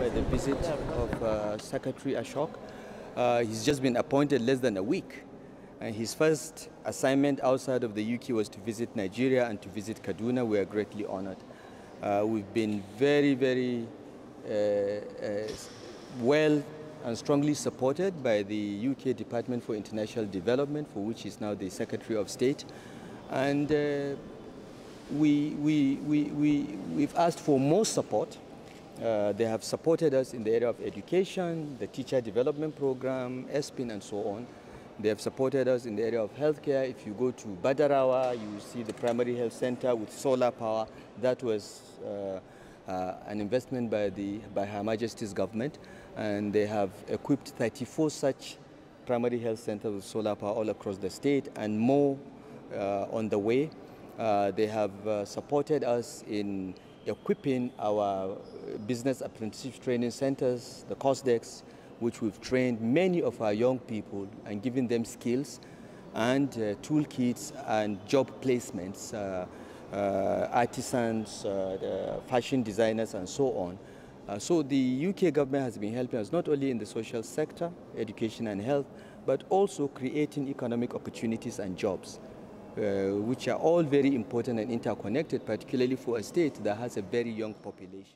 by the visit of uh, Secretary Alok. Uh, he's just been appointed less than a week. And his first assignment outside of the UK was to visit Nigeria and to visit Kaduna. We are greatly honored. Uh, we've been very, very uh, uh, well and strongly supported by the UK Department for International Development, for which he's now the Secretary of State. And uh, we, we, we, we, we've asked for more support. Uh, they have supported us in the area of education, the teacher development program, ESSPIN, and so on. They have supported us in the area of healthcare. If you go to Badarawa, you see the primary health center with solar power. That was uh, uh, an investment by, the, by Her Majesty's government. And they have equipped 34 such primary health centers with solar power all across the state and more uh, on the way. Uh, they have uh, supported us in equipping our business apprenticeship training centers, the COSDEX, which we've trained many of our young people and giving them skills and uh, toolkits and job placements, uh, uh, artisans, uh, fashion designers, and so on. Uh, so the UK government has been helping us not only in the social sector, education and health, but also creating economic opportunities and jobs. Uh, which are all very important and interconnected, particularly for a state that has a very young population.